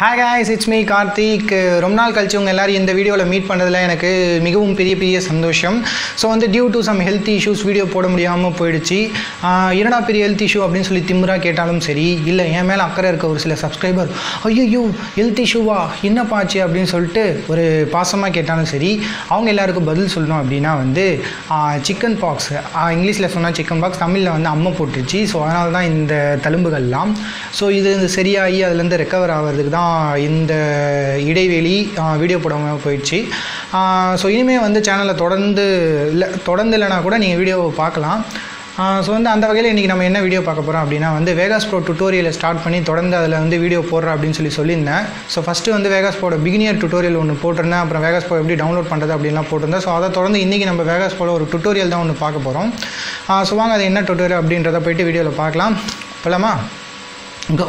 Hi guys it's me Karthik ரொம்ப நாள் கழிச்சு உங்கள் எல்லோரும் இந்த வீடியோவில் மீட் பண்ணதில் எனக்கு மிகவும் பெரிய பெரிய சந்தோஷம். ஸோ வந்து due to some health issues video போட முடியாமல் போயிடுச்சு. என்னடா பெரிய ஹெல்த் இஷ்யூ அப்படின்னு சொல்லி திமிரா கேட்டாலும் சரி இல்லை என் மேலே அக்கறை இருக்க ஒரு சில சப்ஸ்கிரைபர் ஐயோ ஹெல்த் இஷ்யூவா என்னப்பாச்சு அப்படின்னு சொல்லிட்டு ஒரு பாசமாக கேட்டாலும் சரி அவங்க எல்லாருக்கும் பதில் சொல்லணும் அப்படின்னா வந்து சிக்கன் பாக்ஸ் இங்கிலீஷில் சொன்னால் சிக்கன் பாக்ஸ் தமிழில் வந்து அம்மை போட்டுருச்சு. ஸோ அதனால தான் இந்த தழும்புகள்லாம். ஸோ இது சரியாகி அதுலேருந்து ரெக்கவர் ஆகிறதுக்கு தான் இந்த இடைவெளி வீடியோ போடாமல் போயிடுச்சு. ஸோ இனிமேல் வந்து சேனலில் தொடர்ந்து இல்லை தொடர்ந்து இல்லைனா கூட நீங்கள் வீடியோவை பார்க்கலாம். ஸோ வந்து அந்த வகையில் இன்றைக்கி நம்ம என்ன வீடியோ பார்க்க போகிறோம் அப்படின்னா வந்து வேகாஸ் ப்ரோ டுட்டோரியலை ஸ்டார்ட் பண்ணி தொடர்ந்து அதில் வந்து வீடியோ போடுறேன் அப்படின்னு சொல்லி சொல்லியிருந்தேன். ஸோ ஃபஸ்ட்டு வந்து வேகாஸ் ப்ரோட பிகினியர் டுட்டோரியல் ஒன்று போட்டிருந்தேன். அப்புறம் வேகாஸ் ப்ரோ எப்படி டவுன்லோட் பண்ணுறது அப்படின்லாம் போட்டிருந்தேன். ஸோ அதை தொடர்ந்து இன்றைக்கி நம்ம வேகாஸ் ப்ரோட ஒரு டுட்டோரியல் தான் ஒன்று பார்க்க போகிறோம் ஸோ வாங்க அது என்ன டுட்டோரியல் அப்படின்றத போயிட்டு வீடியோவில் பார்க்கலாம். போலாமா? கோ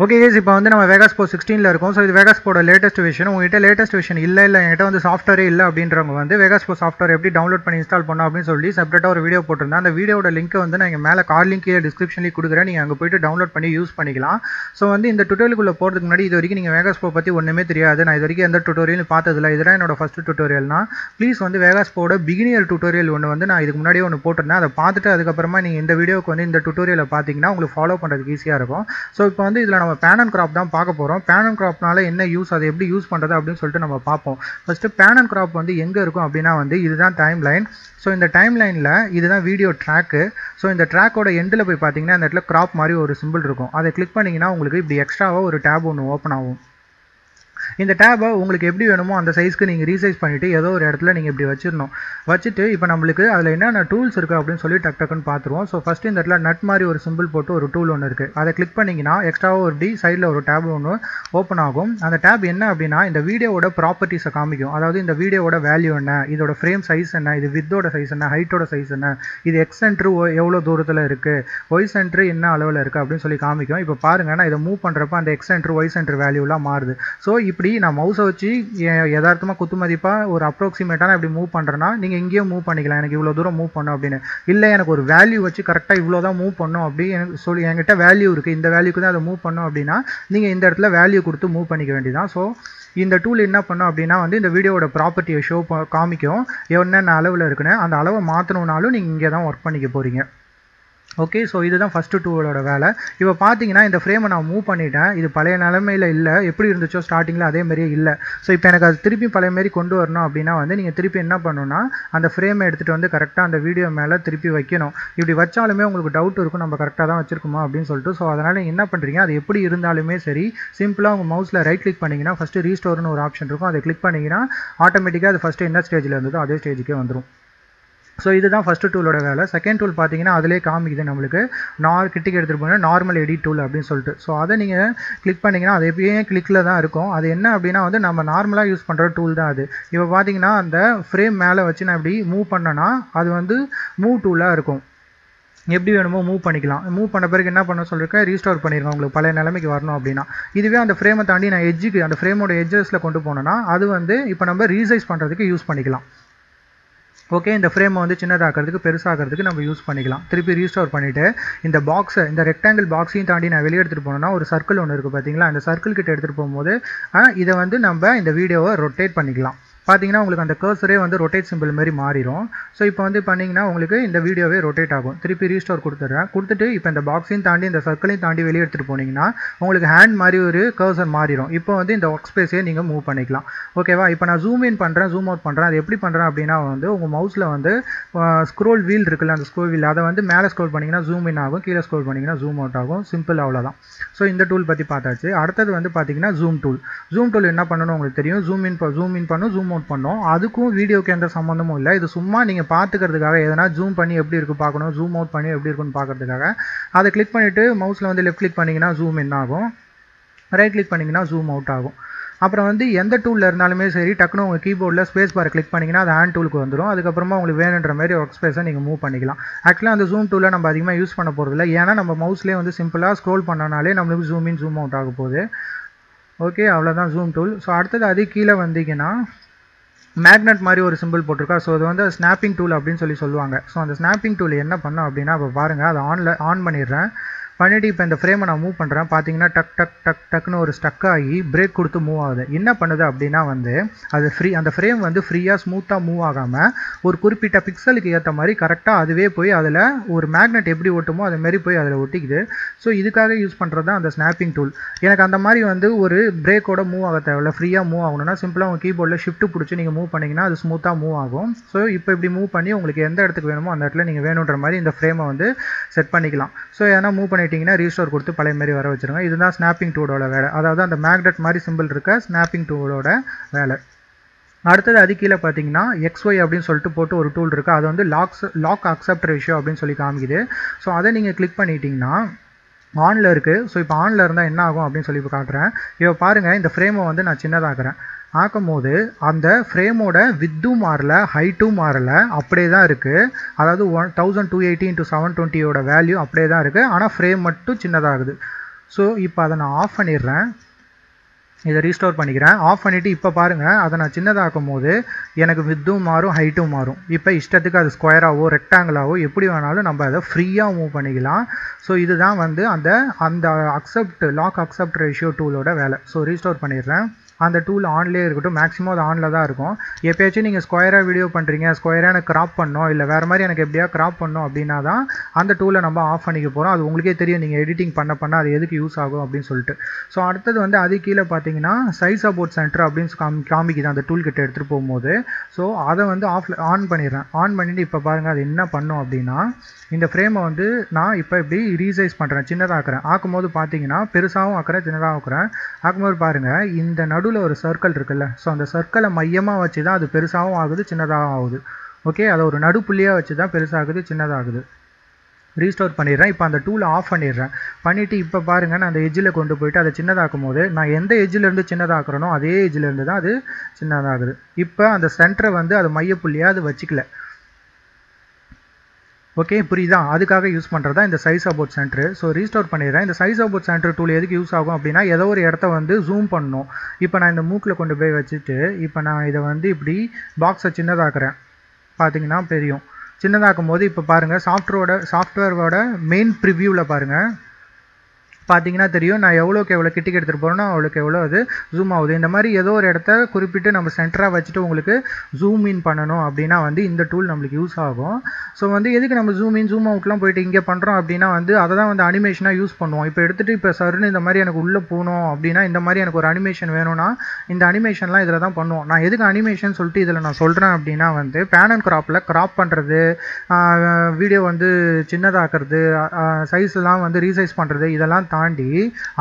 ஓகே கேஸ் இப்போ வந்து நம்ம வேகாஸ் போ சிக்ஸ்டீனில் இருக்கோம். ஸோ இது வேகாஸ் போட லேட்டஸ்ட் விஷன் உங்ககிட்ட லேட்டஸ்ட் விஷன் இல்லை இல்லை என்கிட்ட வந்து சாஃப்ட்வேரே இல்லை அப்படின்றவங்க வந்து வேகாஸ் போ சாஃப்ட்வேர் எப்படி டவுன்லோட் பண்ணி இன்ஸ்டால் பண்ணோம் அப்படின்னு சொல்லி செப்பரேட்டாக ஒரு வீடியோ போட்டிருந்தேன். அந்த வீடியோட லிங்க் வந்து நான் இங்கே மேலே கார் லிங்க் டிஸ்கிரிப்ஷன்லேயே கொடுக்குறேன். நீங்கள் அங்கே போயிட்டு டவுன்லோட் பண்ணி யூஸ் பண்ணிக்கலாம். ஸோ வந்து இந்த டுட்டோரியலுக்குள்ளே போகிறதுக்கு முன்னாடி இது வரைக்கும் நீங்கள் வேகாஸ் போ பற்றி ஒன்றுமே தெரியாது. நான் இது வரைக்கும் எந்த டுட்டோரியலும் பார்த்ததில்ல. இதெல்லாம் என்னோட ஃபஸ்ட் டுட்டோரியல்னா ப்ளீஸ் வந்து வேகாஸ் போட பிகினியர் டுட்டோரியல் ஒன்று வந்து நான் இதுக்கு முன்னாடியே ஒன்று போட்டிருந்தேன். அதை பார்த்துட்டு அதுக்கப்புறமா நீங்கள் இந்த வீடியோக்கு வந்து இந்த டுட்டோரியலை பார்த்தீங்கன்னா உங்களுக்கு ஃபாலோ பண்ணுறதுக்கு ஈஸியாக இருக்கும். ஸோ இப்போ வந்து இதில் நம்ம பேனன் கிராப் தான் பார்க்க போகிறோம் பேனன் கிராப்னால என்ன யூஸ் அதை எப்படி யூஸ் பண்ணுறது அப்படின்னு சொல்லிட்டு நம்ம பார்ப்போம். ஃபஸ்ட்டு பேனன் கிராப் வந்து எங்கே இருக்கும் அப்படின்னா வந்து இதுதான் டைம் லைன் ஸோ இந்த டைம் லைனில் இதுதான் வீடியோ ட்ராக்கு ஸோ இந்த ட்ராக்கோட எண்டில் போய் பார்த்தீங்கன்னா அந்த இடத்துல கிராப் மாதிரி ஒரு சிம்பிள் இருக்கும். அதை கிளிக் பண்ணிங்கன்னா உங்களுக்கு இப்படி எக்ஸ்ட்ராவாக ஒரு டேப் ஒன்று ஓப்பன் ஆகும். இந்த டேபை உங்களுக்கு எப்படி வேணுமோ அந்த சைஸ்க்கு நீங்கள் ரீசைஸ் பண்ணிவிட்டு ஏதோ ஒரு இடத்துல நீங்கள் இப்படி வச்சிடணும். வச்சுட்டு இப்போ நம்மளுக்கு அதில் என்னென்ன டூல்ஸ் இருக்குது அப்படின்னு சொல்லி டக் டக்குன்னு பார்த்துருவோம் ஸோ ஃபஸ்ட்டு இந்த இடத்துல நட் மாதிரி ஒரு சிம்பிள் போட்டு ஒரு டூல் ஒன்று இருக்குது அதை கிளிக் பண்ணிங்கன்னா எக்ஸ்ட்ராவாக ஒரு டி சைடில் ஒரு டேப் ஒன்று ஓப்பன் ஆகும். அந்த டேப் என்ன அப்படின்னா இந்த வீடியோவோட ப்ராப்பர்ட்டிஸை காமிக்கும். அதாவது இந்த வீடியோவோட வேல்யூ என்ன இதோட ஃப்ரேம் சைஸ் என்ன இது வித்தோட சைஸ் என்ன ஹைட்டோட சைஸ் என்ன இது எக்ஸ் சென்ட்ரு எவ்வளோ தூரத்தில் இருக்குது ஒய் சென்ட்ரு என்ன அளவில் இருக்குது அப்படின்னு சொல்லி காமிக்கும். இப்போ பாருங்கள் நான் இதை மூவ் பண்ணுறப்ப அந்த எக்ஸ் சென்ட்ரு ஒய் சென்ட்ரு வேல்யூலாம் மாறுது. ஸோ இப்படி நான் மவுஸை வச்சு யதார்த்தமாக குத்து மதிப்பாக ஒரு அப்ராக்சிமேட்டாக இப்படி மூவ் பண்ணுறேன்னா நீங்கள் இங்கேயும் மூவ் பண்ணிக்கலாம். எனக்கு இவ்வளோ தூரம் மூவ் பண்ணும் அப்படின்னு. இல்லை எனக்கு ஒரு வேல்யூ வச்சு கரெக்டாக இவ்வளோ தான் மூவ் பண்ணும் அப்படி எனக்கு சொல்லி என்கிட்ட வேல்யூ இருக்குது இந்த வேல்யூக்கு தான் அதை மூவ் பண்ணும் அப்படின்னா நீங்கள் இந்த இடத்துல வேல்யூ கொடுத்து மூவ் பண்ணிக்க வேண்டியதான் ஸோ இந்த டூல் என்ன பண்ணும் அப்படின்னா வந்து இந்த வீடியோட ப்ராப்பர்ட்டியை ஷோ காமிக்கும். என்னென்ன அளவில் இருக்குன்னு அந்த அளவை மாற்றணுன்னாலும் நீங்கள் இங்கே தான் ஒர்க் பண்ணிக்க போகிறீங்க ஓகே ஸோ இதுதான் ஃபஸ்ட்டு டூவோட வேலை. இப்போ பார்த்தீங்கன்னா இந்த ஃப்ரேமை நான் மூவ் பண்ணிட்டேன். இது பழைய நிலமையில் இல்லை. எப்படி இருந்துச்சோ ஸ்டார்டிங்கில் அதே மாதிரியே இல்லை. ஸோ இப்போ எனக்கு அது திருப்பி பழைய மாரி கொண்டு வரணும் அப்படின்னா வந்து நீங்கள் திருப்பி என்ன பண்ணணும்னா அந்த ஃப்ரேமை எடுத்துகிட்டு வந்து கரெக்டாக அந்த வீடியோ மேலே திருப்பி வைக்கணும். இப்படி வச்சாலுமே உங்களுக்கு டவுட் இருக்கும் நம்ம கரெக்டாக தான் வச்சிருக்கோமா அப்படின்னு சொல்லிட்டு. ஸோ அதனால் நீங்கள் என்ன பண்ணுறீங்க அது எப்படி இருந்தாலுமே சரி சிம்பிளாக உங்கள் மவுஸில் ரைட் கிளிக் பண்ணிங்கன்னா ஃபஸ்ட்டு ரீஸ்டோர்னு ஒரு ஆப்ஷன் இருக்கும். அதை கிளிக் பண்ணிங்கன்னா ஆட்டோமேட்டிக்காக அது ஃபஸ்ட்டு என்ன ஸ்டேஜில் இருந்ததோ அதே ஸ்டேஜுக்கே வந்துடும் ஸோ இதுதான் ஃபஸ்ட்டு டூலோட வேலை. செகண்ட் டூல் பார்த்தீங்கன்னா அதிலே காமிக்குது நம்மளுக்கு. நார் கிட்டிக்கு எடுத்துகிட்டு போனால் நார்மல் எடிட் டூல் அப்படின்னு சொல்லிட்டு. ஸோ அதை நீங்கள் கிளிக் பண்ணிங்கன்னா அது எப்பயே கிளிக்கில் தான் இருக்கும். அது என்ன அப்படின்னா வந்து நம்ம நார்மலாக யூஸ் பண்ணுற டூல் தான் அது. இப்போ பார்த்தீங்கன்னா அந்த ஃப்ரேம் மேலே வச்சு நான் இப்படி மூவ் பண்ணேன்னா அது வந்து மூவ் டூலாக இருக்கும். எப்படி வேணுமோ மூவ் பண்ணிக்கலாம். மூவ் பண்ண பிறகு என்ன பண்ண சொல்லியிருக்கேன் ரீஸ்டோர் பண்ணிடுவேன் உங்களுக்கு. பழைய நிலைமைக்கு வரணும் அப்படின்னா. இதுவே அந்த ஃப்ரேமை தாண்டி நான் எஜ்ஜுக்கு அந்த ஃப்ரேமோட எஜ்ஜஸில் கொண்டு போனேன்னா அது வந்து இப்போ நம்ம ரீசைஸ் பண்ணுறதுக்கு யூஸ் பண்ணிக்கலாம். ஓகே இந்த ஃப்ரேமை வந்து சின்னதாக்கிறதுக்கு பெருசாகிறதுக்கு நம்ம யூஸ் பண்ணிக்கலாம். திருப்பி ரீஸ்டோர் பண்ணிவிட்டு இந்த பாக்ஸை இந்த ரெக்டாங்கிள் பாக்ஸையும் தாண்டி நான் வெளியே எடுத்துகிட்டு போனோன்னா ஒரு சர்க்கிள் ஒன்று இருக்குது பார்த்தீங்களா அந்த சர்க்கிள் கிட்ட எடுத்துகிட்டு போகும்போது இதை வந்து நம்ம இந்த வீடியோவை ரொட்டேட் பண்ணிக்கலாம். பார்த்தீங்கன்னா உங்களுக்கு அந்த கர்சரே வந்து ரொட்டேட் சிம்பிள் மாதிரி மாறிடும் ஸோ இப்போ வந்து பண்ணிங்கன்னா உங்களுக்கு இந்த வீடியோவே ரொட்டேட் ஆகும். திருப்பி ரீஸ்டோர் கொடுத்துட்றேன். கொடுத்துட்டு இப்போ இந்த பாக்ஸையும் தாண்டி இந்த சர்க்கிளையும் தாண்டி வெளியே எடுத்துகிட்டு போனீங்கன்னா உங்களுக்கு ஹேண்ட் மாதிரி ஒரு கர்சர் மாறிடும் இப்போ வந்து இந்த ஒர்க் ஸ்பேஸே நீங்கள் மூவ் பண்ணிக்கலாம் ஓகேவா இப்போ நான் ஜூம் இன் பண்ணுறேன் ஜூம் அவுட் பண்ணுறேன் அது எப்படி பண்ணுறேன் அப்படின்னா வந்து உங்கள் மவுஸில் வந்து ஸ்க்ரோல் வீல் இருக்குல்ல அந்த ஸ்க்ரோல் வீல் அதை வந்து மேலே ஸ்க்ரோல் பண்ணிங்கன்னா ஜூம் இன் ஆகும். கீழே ஸ்க்ரோல் பண்ணிங்கன்னா ஜூம் அவுட் ஆகும். சிம்பிள் அவ்வளோதான் ஸோ இந்த டூல் பற்றி பார்த்தாச்சு. அடுத்தது வந்து பார்த்தீங்கன்னா ஜூம் டூல் ஜூம் டூல் என்ன பண்ணணும் உங்களுக்கு தெரியும்? ஜூம் இன் ஜூம் இன் பண்ணும் ஜூம் அவுட் பண்ணோம். அதுக்கும் வீடியோக்கு எந்த சம்மந்தமும் இல்லை. இது சும்மா நீங்கள் பார்த்துக்கிறதுக்காக எதனா ஜூம் பண்ணி எப்படி இருக்குது பார்க்கணும் ஜூம் அவுட் பண்ணி எப்படி இருக்குன்னு பார்க்கறதுக்காக அதை கிளிக் பண்ணிவிட்டு மவுஸில் வந்து லெஃப்ட் கிளிக் பண்ணிங்கன்னா ஜூம் என்ன ஆகும். ரைட் கிளிக் பண்ணிங்கன்னா ஜூம் அவுட் ஆகும். அப்புறம் வந்து எந்த டூலில் இருந்தாலுமே சரி டக்குனு உங்கள் கீபோர்டில் ஸ்பேஸ் பார் கிளிக் பண்ணிங்கன்னா அது ஹேண்ட் டூலுக்கு வந்துடும் அதுக்கப்புறமா உங்களுக்கு வேணுன்ற மாதிரி ஒர்க் ஸ்பேஸை நீங்கள் மூவ் பண்ணிக்கலாம். ஆக்சுவலாக அந்த ஜூம் டூலை நம்ம அதிகமாக யூஸ் பண்ண போகிறதில்ல ஏன்னா நம்ம மவுஸ்லேயே வந்து சிம்பிளாக ஸ்க்ரோல் பண்ணனாலே நம்மளுக்கு ஜூம் இன் ஜூம் அவுட் ஆக போகுது. ஓகே அவ்வளோதான் ஜூம் டூல் ஸோ அடுத்தது அது கீழே வந்தீங்கன்னா மேக்னெட் மாதிரி ஒரு சிம்பிள் போட்டிருக்கா. ஸோ அது வந்து ஸ்னாப்பிங் டூல் அப்படின்னு சொல்லி சொல்லுவாங்க. ஸோ அந்த ஸ்னாப்பிங் டூல் என்ன பண்ணோம் அப்படின்னா இப்போ பாருங்கள் அதை ஆனில் ஆன் பண்ணிடுறேன். பண்ணிவிட்டு இப்போ இந்த ஃப்ரேமை நான் மூவ் பண்ணுறேன் பார்த்தீங்கன்னா டக் டக் டக் டக்னு ஒரு ஸ்டக் ஆகி பிரேக் கொடுத்து மூவ் ஆகுது. என்ன பண்ணுது அப்படின்னா வந்து அது ஃப்ரீ அந்த ஃப்ரேம் வந்து ஃப்ரீயாக ஸ்மூத்தாக மூவ் ஆகாமல் ஒரு குறிப்பிட்ட பிக்சலுக்கு ஏற்ற மாதிரி கரெக்டாக அதுவே போய் அதில் ஒரு மேக்னெட் எப்படி ஒட்டுமோ அது மாரி போய் அதில் ஒட்டிக்குது. ஸோ இதுக்காக யூஸ் பண்ணுறது தான் அந்த ஸ்னாப்பிங் டூல் எனக்கு அந்த மாதிரி வந்து ஒரு பிரேக்கோட மூவ் ஆக தேவையில்ல. ஃப்ரீயாக மூவ் ஆகணும்னா சிம்பிளாக உங்கள் கீபோர்டில் ஷிஃப்ட் பிடிச்சி நீங்கள் மூவ் பண்ணிங்கன்னா அது ஸ்மூத்தாக மூவ் ஆகும். ஸோ இப்போ இப்படி மூவ் பண்ணி உங்களுக்கு எந்த இடத்துக்கு வேணுமோ அந்த இடத்துல நீங்கள் வேணுன்ற மாதிரி இந்த ஃப்ரேமை வந்து செட் பண்ணிக்கலாம். ஸோ எதனா மூவ் பண்ணி பண்ணிட்டீங்கன்னா ரீஸ்டோர் கொடுத்து பழைய மாதிரி வர வச்சுருங்க. இதுதான் ஸ்னாப்பிங் டூலோட வேலை. அதாவது அந்த மேக்னெட் மாதிரி சிம்பிள் இருக்க ஸ்னாப்பிங் டூவோட வேலை. அடுத்தது அது கீழே பார்த்தீங்கன்னா எக்ஸ்ஒய் அப்படின்னு சொல்லிட்டு போட்டு ஒரு டூல் இருக்குது அது வந்து லாக்ஸ் லாக் அக்செப்ட் ரேஷியோ அப்படின்னு சொல்லி காமிக்குது. ஸோ அதை நீங்கள் கிளிக் பண்ணிட்டீங்கன்னா ஆனில் இருக்குது ஸோ இப்போ ஆனில் இருந்தால் என்ன ஆகும் அப்படின்னு சொல்லி இப்போ காட்டுறேன். இப்போ பாருங்கள் இந்த ஃப்ரேமை வந்து நான் சின்னதாக்குறேன். ஆக்கும் போது அந்த ஃப்ரேமோட வித்தும் மாறல ஹைட்டும் மாறல அப்படியே தான் இருக்குது அதாவது one thousand two eighty into seven டுவெண்ட்டியோட value அப்படியே தான் இருக்குது ஆனால் ஃப்ரேம் மட்டும் சின்னதாகுது. ஸோ இப்போ அதை நான் ஆஃப் பண்ணிடுறேன். இதை ரீஸ்டோர் பண்ணிக்கிறேன். ஆஃப் பண்ணிவிட்டு இப்போ பாருங்கள் அதை நான் சின்னதாக்கும் போது எனக்கு வித்தும் மாறும் ஹைட்டும் மாறும். இப்போ இஷ்டத்துக்கு அது ஸ்கொயராகவோ ரெக்டாங்கிளாவோ எப்படி வேணாலும் நம்ம அதை ஃப்ரீயாக மூவ் பண்ணிக்கலாம். ஸோ இதுதான் வந்து அந்த அந்த அக்செப்ட் லாக் அக்செப்ட் ரேஷியோ டூலோட வேலை. ஸோ ரீஸ்டோர் பண்ணிடுறேன். அந்த டூல் ஆன்லேயே இருக்கட்டும். மேக்ஸிமம் அது ஆனில் தான் இருக்கும். எப்பயாச்சும் நீங்கள் ஸ்கொயராக வீடியோ பண்ணுறீங்க ஸ்கொயராக எனக்கு கிராப் பண்ணோம் இல்லை வேறு மாதிரி எனக்கு எப்படியா கிராப் பண்ணோம் அப்படின்னா தான் அந்த டூலை நம்ம ஆஃப் பண்ணிக்க போகிறோம் அது உங்களுக்கே தெரியும் நீங்கள் எடிட்டிங் பண்ண பண்ண அது எதுக்கு யூஸ் ஆகும் அப்படின்னு சொல்லிட்டு. ஸோ அடுத்தது வந்து அது கீழே பார்த்தீங்கன்னா சைஸ் சப்போர்ட் சென்டர் அப்படின்னு காமி காமிக்குது. அந்த டூல் கிட்ட எடுத்துகிட்டு போகும்போது. ஸோ அதை வந்து ஆஃப் ஆன் பண்ணிடுறேன். ஆன் பண்ணிவிட்டு இப்போ பாருங்கள் அது என்ன பண்ணும் அப்படின்னா இந்த ஃப்ரேமை வந்து நான் இப்போ இப்படி ரீசைஸ் பண்ணுறேன் சின்னதாக ஆக்குறேன். ஆக்கும்போது பார்த்தீங்கன்னா பெருசாகவும் ஆக்குறேன் சின்னதாக ஆக்குறேன். ஆக்கும்போது பாருங்கள் இந்த நடு நடுவில் ஒரு சர்க்கிள் இருக்குல்ல. ஸோ அந்த சர்க்கிளை மையமாக வச்சு தான் அது பெருசாகவும் ஆகுது சின்னதாகவும் ஆகுது. ஓகே அதை ஒரு நடுப்புள்ளியாக வச்சு தான் பெருசாகுது சின்னதாகுது. ரீஸ்டோர் பண்ணிடுறேன். இப்போ அந்த டூலை ஆஃப் பண்ணிடுறேன். பண்ணிவிட்டு இப்போ பாருங்கள் நான் அந்த எஜ்ஜில் கொண்டு போயிட்டு அதை சின்னதாக்கும் போது நான் எந்த எஜ்ஜிலேருந்து சின்னதாக்குறனோ அதே எஜ்ஜிலேருந்து தான் அது சின்னதாகுது. இப்போ அந்த சென்டரை வந்து அது மையப்புள்ளியாக அது வச்சுக்கல. ஓகே புரியுதா? அதுக்காக யூஸ் பண்ணுறது தான் இந்த size about centre so restore பண்ணிடுறேன். இந்த சைஸ் அபோட் சென்டர் டூல் எதுக்கு யூஸ் ஆகும் அப்படின்னா ஏதோ ஒரு இடத்த வந்து ஜூம் பண்ணணும் இப்போ நான் இந்த மூக்கில் கொண்டு போய் வச்சுட்டு இப்போ நான் இதை வந்து இப்படி பாக்ஸை சின்னதாக்குறேன். பார்த்தீங்கன்னா தெரியும். சின்னதாக்கும் போது இப்போ பாருங்கள் சாஃப்ட்வேரோட சாஃப்ட்வேரோட மெயின் ப்ரிவியூவில் பாருங்கள் பார்த்தீங்கன்னா தெரியும் நான் எவ்வளோக்கு எவ்வளோ கிட்டிக்கு எடுத்துகிட்டு போகிறேனோ அவ்வளோக்கு எவ்வளோ அது ஜூம் ஆகுது. இந்த மாதிரி ஏதோ ஒரு இடத்த குறிப்பிட்டு நம்ம சென்டராக வச்சுட்டு உங்களுக்கு ஜூம் இன் பண்ணணும் அப்படின்னா வந்து இந்த டூல் நம்மளுக்கு யூஸ் ஆகும். ஸோ வந்து எதுக்கு நம்ம ஜூம் இன் ஜூம் அவுட்லாம் போயிட்டு இங்கே பண்ணுறோம் அப்படின்னா வந்து அதை தான் வந்து அனிமேஷனாக யூஸ் பண்ணுவோம். இப்போ எடுத்துகிட்டு இப்போ சருன்னு இந்த மாதிரி எனக்கு உள்ளே போகணும் அப்படின்னா இந்த மாதிரி எனக்கு ஒரு அனிமேஷன் வேணும்னா இந்த அனிமேஷன்லாம் இதில் தான் பண்ணுவோம். நான் எதுக்கு அனிமேஷன் சொல்லிட்டு இதில் நான் சொல்கிறேன் அப்படின்னா வந்து பேன் அண்ட் கிராப்பில் கிராப் பண்ணுறது வீடியோ வந்து சின்னதாக்குறது சைஸ்லாம் வந்து ரீசைஸ் பண்ணுறது இதெல்லாம் தான் தாண்டி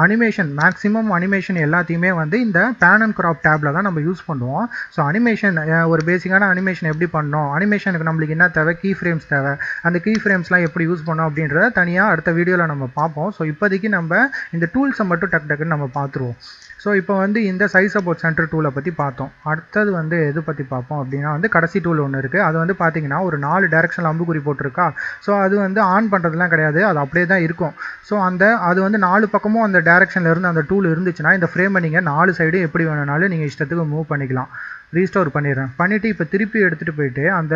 அனிமேஷன் மேக்ஸிமம் அனிமேஷன் எல்லாத்தையுமே வந்து இந்த பேன் அண்ட் கிராப் டேப்பில் தான் நம்ம யூஸ் பண்ணுவோம். ஸோ அனிமேஷன் ஒரு பேசிக்கான அனிமேஷன் எப்படி பண்ணோம் அனிமேஷனுக்கு நம்மளுக்கு என்ன தேவை? கீ ஃப்ரேம்ஸ் தேவை. அந்த கீ ஃப்ரேம்ஸ்லாம் எப்படி யூஸ் பண்ணோம் அப்படின்றத தனியாக அடுத்த வீடியோவில் நம்ம பார்ப்போம். ஸோ இப்போதைக்கு நம்ம இந்த டூல்ஸை மட்டும் டக் டக்குன்னு நம்ம பார்த்துருவோம். ஸோ இப்போ வந்து இந்த சைஸ் சப்போர்ட் சென்டர் டூலை பற்றி பார்த்தோம். அடுத்தது வந்து எது பற்றி பார்ப்போம் அப்படின்னா வந்து கடைசி டூல் ஒன்று இருக்குது அது வந்து பார்த்தீங்கன்னா ஒரு நாலு டேரக்ஷனில் அம்புக்குறி போட்டிருக்கா. ஸோ அது வந்து ஆன் பண்ணுறதுலாம் கிடையாது. அது அப்படியே தான் இருக்கும். ஸோ அந்த அது வந்து நாலு பக்கமும் அந்த டேரக்ஷன்லேருந்து அந்த டூல் இருந்துச்சுன்னா இந்த ஃப்ரேமை நீங்கள் நாலு சைடும் எப்படி வேணுனாலும் நீங்கள் இஷ்டத்துக்கு மூவ் பண்ணிக்கலாம். ரீஸ்டோர் பண்ணிடுறேன். பண்ணிவிட்டு இப்போ திருப்பி எடுத்துகிட்டு போயிட்டு அந்த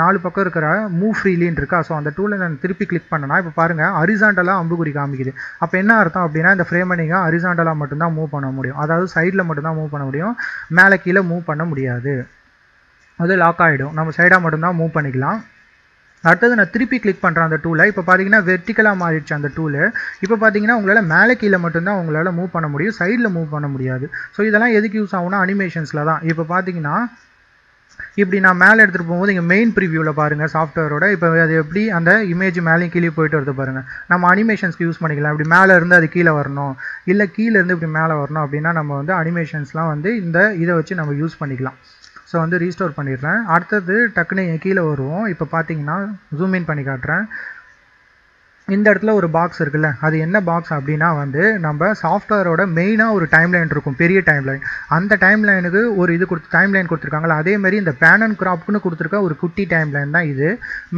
நாலு பக்கம் இருக்கிற மூவ் ஃப்ரீலின்னு இருக்கா ஸோ அந்த டூலை நான் திருப்பி கிளிக் பண்ணனா இப்போ பாருங்கள் அரிசாண்டலாக அம்புக்குறி காமிக்குது. அப்போ என்ன அர்த்தம் அப்படின்னா இந்த ஃப்ரேமை நீங்கள் அரிசாண்டலாக மட்டும்தான் மூவ் பண்ண முடியும். அதாவது சைடில் மட்டும்தான் மூவ் பண்ண முடியும். மேலே கீழே மூவ் பண்ண முடியாது. அது லாக் ஆகிடும் நம்ம சைடாக மட்டும்தான் மூவ் பண்ணிக்கலாம். அடுத்தது நான் திருப்பி கிளிக் பண்ணுறேன் அந்த டூலை இப்போ பார்த்தீங்கன்னா வெர்டிக்கலாக மாறிடுச்சு அந்த டூலு இப்போ பார்த்தீங்கன்னா உங்களால் மேலே கீழே மட்டும்தான் உங்களால் மூவ் பண்ண முடியும். சைடில் மூவ் பண்ண முடியாது. ஸோ இதெல்லாம் எதுக்கு யூஸ் ஆகும்னா அனிமேஷன்ஸில் தான். இப்போ பார்த்தீங்கன்னா இப்படி நான் மேலே எடுத்துகிட்டு போகும்போது இங்கே மெயின் ப்ரிவியூவில் பாருங்கள் சாஃப்ட்வேரோட இப்போ அது எப்படி அந்த இமேஜ் மேலேயும் கீழே போயிட்டு வருது பாருங்கள் நம்ம அனிமேஷன்ஸ்க்கு யூஸ் பண்ணிக்கலாம். இப்படி மேலே இருந்து அது கீழே வரணும். இல்லை கீழே இருந்து இப்படி மேலே வரணும் அப்படின்னா நம்ம வந்து அனிமேஷன்ஸ்லாம் வந்து இந்த இதை வச்சு நம்ம யூஸ் பண்ணிக்கலாம். ஸோ வந்து ரீஸ்டோர் பண்ணிடுறேன். அடுத்தது டக்குன்னு கீழே வருவோம். இப்போ பார்த்தீங்கன்னா ஜூம் இன் பண்ணி காட்டுறேன். இந்த இடத்துல ஒரு பாக்ஸ் இருக்குல்ல அது என்ன பாக்ஸ் அப்படின்னா வந்து நம்ம சாஃப்ட்வேரோட மெயினாக ஒரு டைம் லைன் இருக்கும் பெரிய டைம் லைன் அந்த டைம் லைனுக்கு ஒரு இது கொடுத்து டைம் லைன் கொடுத்துருக்காங்களா அதே மாதிரி இந்த பேன் அண்ட் கிராப்னு கொடுத்துருக்க ஒரு குட்டி டைம் லைன் தான் இது.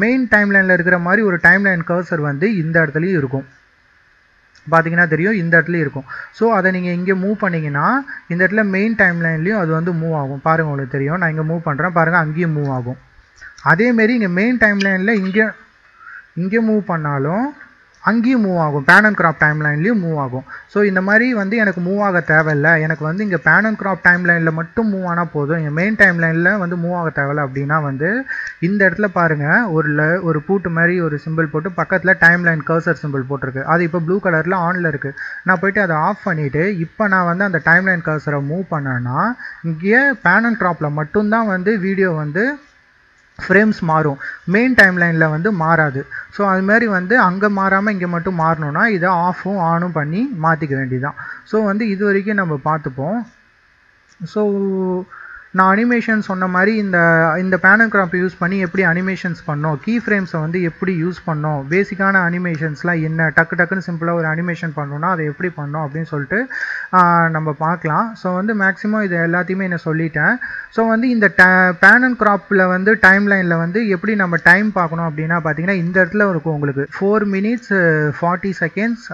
மெயின் டைம் லைனில் இருக்கிற மாதிரி ஒரு டைம் லைன் கர்சர் வந்து இந்த இடத்துலையும் இருக்கும். பார்த்தீங்கன்னா தெரியும் இந்த இடத்துல இருக்கும். ஸோ அதை நீங்கள் இங்கே மூவ் பண்ணிங்கன்னா இந்த இடத்துல மெயின் டைம் லைன்லேயும் அது வந்து மூவ் ஆகும். பாருங்கள் உங்களுக்கு தெரியும். நான் இங்கே மூவ் பண்ணுறேன் பாருங்கள் அங்கேயும் மூவ் ஆகும். அதேமாரி இங்கே மெயின் டைம் லைனில் இங்கே இங்கே மூவ் பண்ணாலும் அங்கேயும் மூவ் ஆகும். பேன் அண்ட் கிராப் டைம் லைன்லேயும் மூவ் ஆகும். ஸோ இந்த மாதிரி வந்து எனக்கு மூவ் ஆக தேவையில்லை. எனக்கு வந்து இங்கே பேன் அண்ட் கிராப் டைம் லைனில் மட்டும் மூவ் ஆனால் போதும். என் மெயின் டைம் லைனில் வந்து மூவ் ஆக தேவையில்ல அப்படின்னா வந்து இந்த இடத்துல பாருங்கள் ஒரு ல ஒரு பூட்டு மாதிரி ஒரு சிம்பிள் போட்டு பக்கத்தில் டைம் லைன் கர்சர் சிம்பிள் போட்டிருக்கு. அது இப்போ ப்ளூ கலரில் ஆனில் இருக்குது நான் போயிட்டு அதை ஆஃப் பண்ணிவிட்டு இப்போ நான் வந்து அந்த டைம் லைன் கர்சரை மூவ் பண்ணேன்னா இங்கே பேன் அண்ட் கிராப்பில் மட்டும்தான் வந்து வீடியோ வந்து ஃப்ரேம்ஸ் மாறும். மெயின் டைம் லைனில் வந்து மாறாது. ஸோ அதுமாரி வந்து அங்கே மாறாமல் இங்கே மட்டும் மாறணும்னா இதை ஆஃபும் ஆனும் பண்ணி மாற்றிக்க வேண்டியதான் ஸோ வந்து இது வரைக்கும் நம்ம பார்த்துப்போம். ஸோ நான் அனிமேஷன் சொன்ன மாதிரி இந்த இந்த பேனோகிராப் யூஸ் பண்ணி எப்படி அனிமேஷன்ஸ் பண்ணோம் கீ ஃப்ரேம்ஸை வந்து எப்படி யூஸ் பண்ணோம் பேசிக்கான அனிமேஷன்ஸ்லாம் என்ன டக்கு டக்குன்னு சிம்பிளாக ஒரு அனிமேஷன் பண்ணோன்னா அதை எப்படி பண்ணோம் அப்படின்னு சொல்லிட்டு நம்ம பார்க்கலாம். ஸோ வந்து மேக்ஸிமம் இது எல்லாத்தையுமே நான் சொல்லிட்டேன். ஸோ வந்து இந்த ட பேன் அண்ட் கிராப்பில் வந்து டைம் லைனில் வந்து எப்படி நம்ம டைம் பார்க்கணும் அப்படின்னா பார்த்தீங்கன்னா இந்த இடத்துல இருக்கும் உங்களுக்கு. Four minutes forty seconds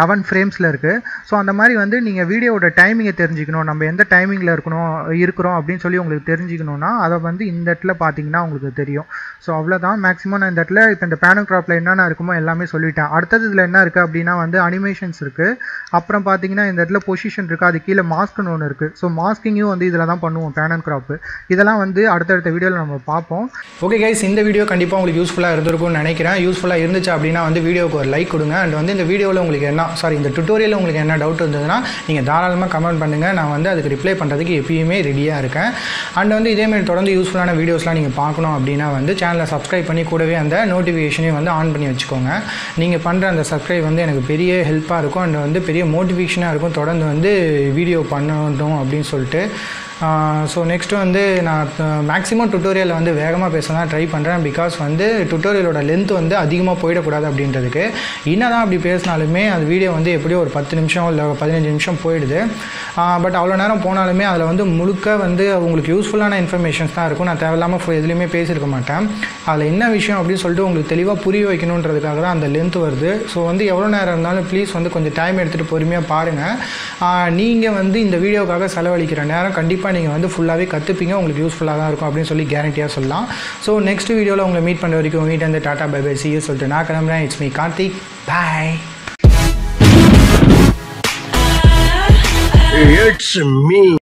eleven ஃப்ரேம்ஸில் இருக்குது ஸோ அந்த மாதிரி வந்து நீங்கள் வீடியோவோட டைமிங்கை தெரிஞ்சுக்கணும். நம்ம எந்த டைமிங்கில் இருக்கணும் இருக்கிறோம் அப்படின்னு அப்படின்னு சொல்லி உங்களுக்கு தெரிஞ்சுக்கணுன்னா அதை வந்து இந்த இடத்துல பார்த்தீங்கன்னா உங்களுக்கு தெரியும். ஸோ அவ்வளோதான் மேக்ஸிமம் நான் இந்த இடத்துல இப்போ இந்த பேனல் கிராப்பில் என்னென்ன இருக்குமோ எல்லாமே சொல்லிட்டேன். அடுத்தது இதில் என்ன இருக்குது அப்படின்னா வந்து அனிமேஷன்ஸ் இருக்குது அப்புறம் பார்த்தீங்கன்னா இந்த இடத்துல பொசிஷன் இருக்குது அது கீழே மாஸ்க்னு ஒன்று இருக்குது ஸோ மாஸ்கிங்கும் வந்து இதில் தான் பண்ணுவோம் பேனல் கிராப்பு இதெல்லாம் வந்து அடுத்தடுத்த வீடியோவில் நம்ம பார்ப்போம். ஓகே கைஸ் இந்த வீடியோ கண்டிப்பாக உங்களுக்கு யூஸ்ஃபுல்லாக இருந்திருக்கும்னு நினைக்கிறேன். யூஸ்ஃபுல்லாக இருந்துச்சு அப்படின்னா வந்து வீடியோக்கு ஒரு லைக் கொடுங்க. அண்ட் வந்து இந்த வீடியோவில் உங்களுக்கு என்ன சாரி இந்த டுட்டோரியலில் உங்களுக்கு என்ன டவுட் இருந்ததுன்னா நீங்கள் தாராளமாக கமெண்ட் பண்ணுங்கள் நான் வந்து அதுக்கு ரிப்ளை பண்ணுறதுக்கு எப்பயுமே ரெடியாக இருக்கேன். அண்ட் வந்து இதேமாதிரி தொடர்ந்து யூஸ்ஃபுல்லான வீடியோஸ்லாம் நீங்கள் பார்க்கணும் அப்படின்னா வந்து சேனலை சப்ஸ்கிரைப் பண்ணி கூடவே அந்த நோட்டிஃபிகேஷனையும் வந்து ஆன் பண்ணி வச்சுக்கோங்க. நீங்கள் பண்ணுற அந்த சப்ஸ்கிரைப் வந்து எனக்கு பெரிய ஹெல்ப்பாக இருக்கும். அண்ட் வந்து பெரிய மோட்டிவேஷனாக இருக்கும். தொடர்ந்து வந்து வீடியோ பண்ணணும் அப்படின்னு சொல்லிட்டு. ஸோ நெக்ஸ்ட்டு வந்து நான் மேக்ஸிமம் டுட்டோரியலில் வந்து வேகமாக பேச தான் ட்ரை பண்ணுறேன் பிகாஸ் வந்து டுட்டோரியலோட லென்த் வந்து அதிகமாக போயிடக்கூடாது அப்படின்றதுக்கு. என்ன தான் அப்படி பேசினாலுமே அந்த வீடியோ வந்து எப்படியோ ஒரு பத்து நிமிஷம் இல்லை பதினஞ்சு நிமிஷம் போயிடுது. பட் அவ்வளோ நேரம் போனாலுமே அதில் வந்து முழுக்க வந்து உங்களுக்கு யூஸ்ஃபுல்லான இன்ஃபர்மேஷன்ஸ் தான் இருக்கும். நான் தேவையில்லாமல் எதுலேயுமே பேசியிருக்க மாட்டேன். அதில் என்ன விஷயம் அப்படின்னு சொல்லிட்டு உங்களுக்கு தெளிவாக புரிய வைக்கணுன்றதுக்காக தான் அந்த லென்த் வருது. ஸோ வந்து எவ்வளோ நேரம் இருந்தாலும் ப்ளீஸ் வந்து கொஞ்சம் டைம் எடுத்துகிட்டு பொறுமையாக பாருங்கள் நீங்கள் வந்து இந்த வீடியோக்காக செலவழிக்கிற நேரம் கண்டிப்பாக நீங்கள் வந்து ஃபுல்லாகவே கற்றுப்பீங்க உங்களுக்கு யூஸ்ஃபுல்லாக தான் இருக்கும் அப்படின்னு சொல்லி கேரண்டியாக சொல்லலாம். ஸோ நெக்ஸ்ட் வீடியோவில் உங்களை மீட் பண்ண வரைக்கும் மீட் வந்து டாட்டா பை பை சிஎஸ் சொல்லிட்டு நான் கிளம்புறேன். It's me Karthik bye It's me.